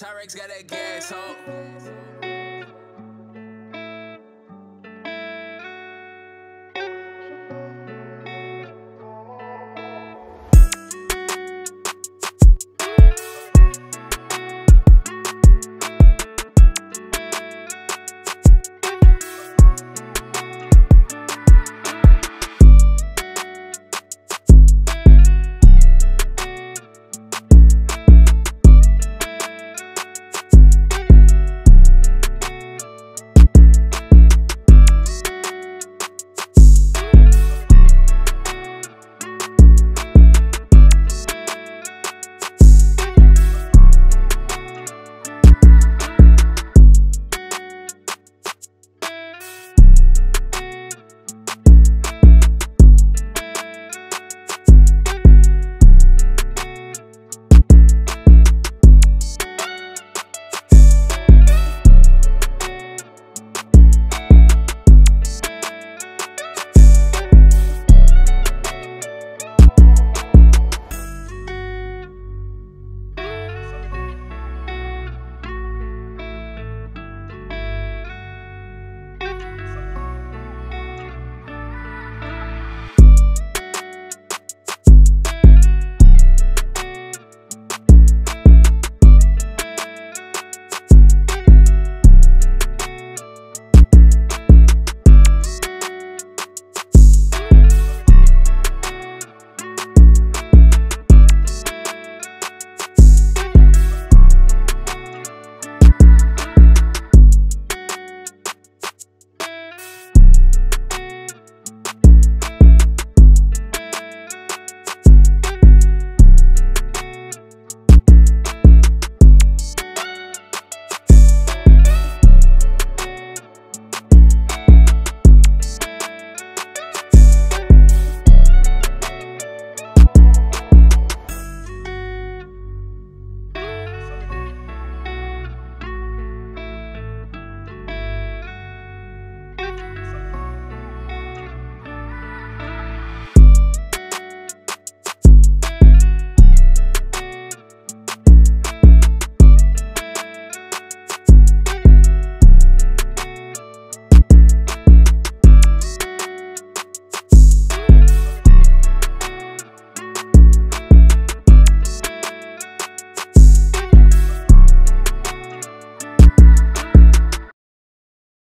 Tyrex got that gas, ho.